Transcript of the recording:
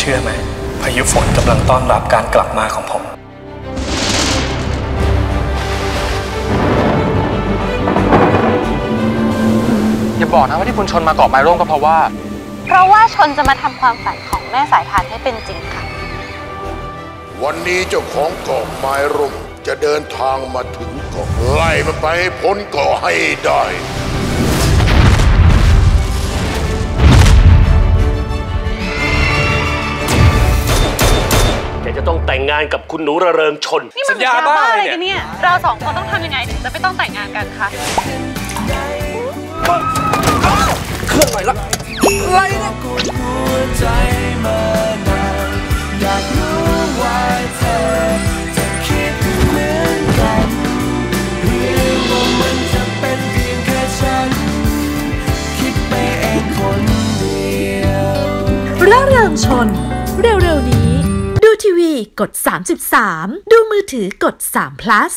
วกคุณเชื่อไหมพายุฝนกำลังต้อนรับการกลับมาของผม อย่าบอกนะว่าที่คุณชนมาเกาะไม้ร่มก็เพราะว่า เพราะว่าชนจะมาทำความฝันของแม่สายทานให้เป็นจริงค่ะ วันนี้เจ้าของเกาะไม้ร่มจะเดินทางมาถึงเกาะไล่มันไปให้พ้นเกาะให้ได้ แกจะต้องแต่งงานกับคุณหนูระเริงชน นี่มันสัญญาบ้าอะไรกันเนี่ย เราสองคนต้องทำยังไงถึงจะไม่ต้องแต่งงานกันคะร่าเริงชน เร็วๆนี้ดู ทีวีกด 33 ดูมือถือกด3 plus